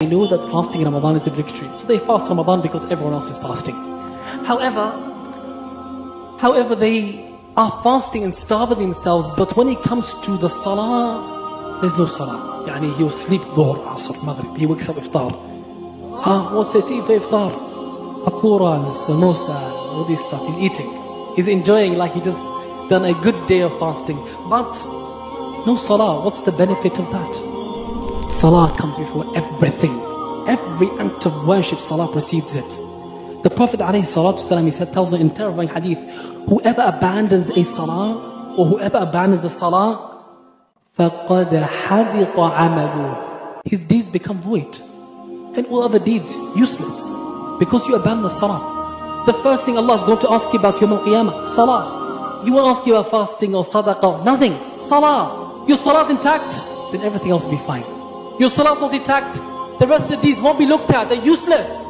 They know that fasting in Ramadan is obligatory. So they fast Ramadan because everyone else is fasting. However, however, they are fasting and starving themselves, but when it comes to the salah, there's no salah. Yani he'll sleep dhuhr, asr, maghrib. He wakes up iftar. Ah, what's it eat for iftar? Pakura samosa all this stuff. He's eating. He's enjoying like he just done a good day of fasting. But no salah. What's the benefit of that? Salah comes before everything. Every act of worship, salah precedes it. The Prophet ﷺ, he said, tells us in terrifying hadith, whoever abandons a salah, or whoever abandons the salah, فَقَدْ حَبِطَ عَمَلُهُ His deeds become void. And all other deeds, useless. Because you abandon the salah. The first thing Allah is going to ask you about Yawm al-Qiyamah, salah. You won't ask you about fasting or sadaqah, nothing. Salah. Your salah is intact, then everything else will be fine. Your salah is not intact, the rest of the deeds won't be looked at, they're useless.